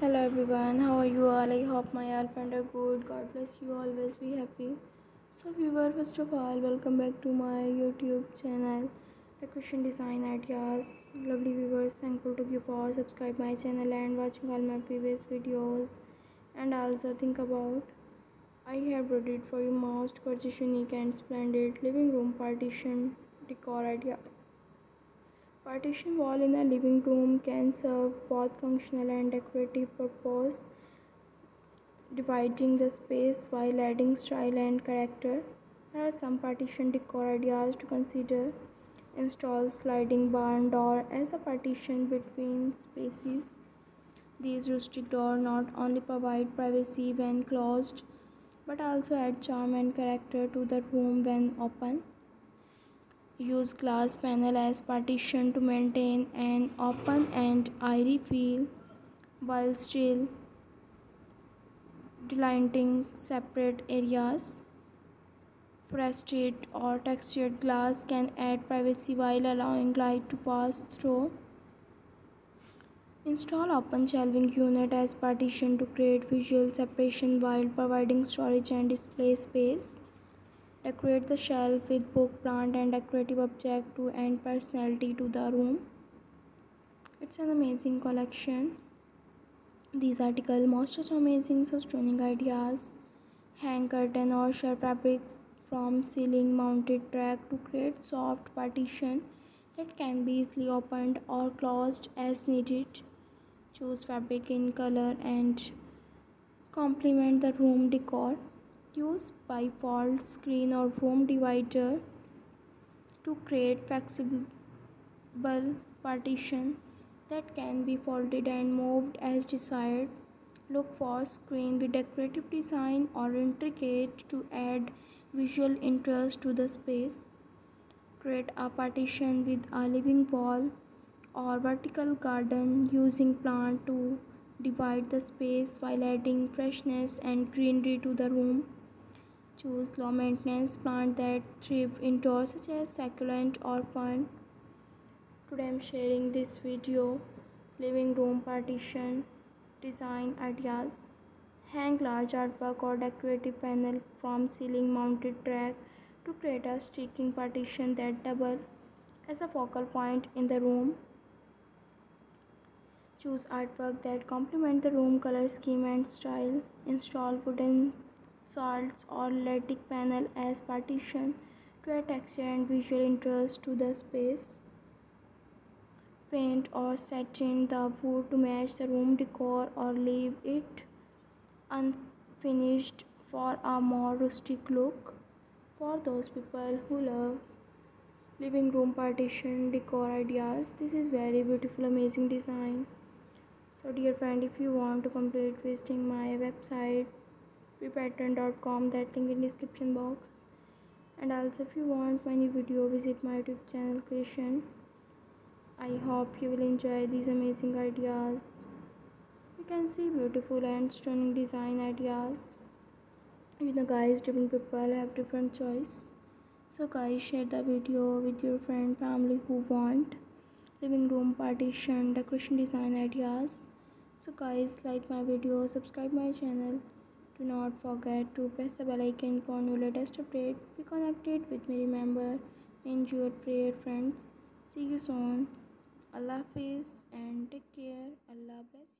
Hello everyone, how are you all? I hope my all friends are good. God bless you, always be happy. So viewer, first of all, welcome back to my YouTube channel, Decoration Design Ideas. Lovely viewers, thankful to you for subscribe my channel and watching all my previous videos. And also think about I have brought it for you most gorgeous, unique and splendid living room partition decor idea. Partition wall in a living room can serve both functional and decorative purpose, dividing the space while adding style and character. There are some partition decor ideas to consider. Install sliding barn door as a partition between spaces. These rustic doors not only provide privacy when closed, but also add charm and character to the room when open. Use glass panel as partition to maintain an open and airy feel while still delineating separate areas. Frosted or textured glass can add privacy while allowing light to pass through. Install open shelving unit as partition to create visual separation while providing storage and display space. Decorate the shelf with book, plant and decorative object to add personality to the room. It's an amazing collection. These articles most such amazing so stunning ideas. Hang curtain or share fabric from ceiling mounted track to create soft partition that can be easily opened or closed as needed. Choose fabric in color and complement the room decor. Use bifold screen or room divider to create flexible partition that can be folded and moved as desired. Look for screen with decorative design or intricate to add visual interest to the space. Create a partition with a living wall or vertical garden using plant to divide the space while adding freshness and greenery to the room. Choose low maintenance plant that thrive indoors such as succulent or fern. Today I'm sharing this video living room partition design ideas. Hang large artwork or decorative panel from ceiling mounted track to create a streaking partition that double as a focal point in the room. Choose artwork that complement the room color scheme and style. Install wooden salts or lattice panel as partition to add texture and visual interest to the space. Paint or satin the wood to match the room decor or leave it unfinished for a more rustic look. For those people who love living room partition decor ideas, this is very beautiful amazing design. So dear friend, if you want to complete visiting my website bepatterns.com that link in description box. And also if you want my new video visit my youtube channel creation. I hope you will enjoy these amazing ideas. You can see beautiful and stunning design ideas. You know guys different people have different choice. So guys share the video with your friend family who want. Living room partition decoration design ideas. So guys like my video subscribe my channel do not forget to press the bell icon for new latest update. Be connected with me. Remember, enjoy your prayer, friends. See you soon. Allah Hafiz and take care. Allah bless you.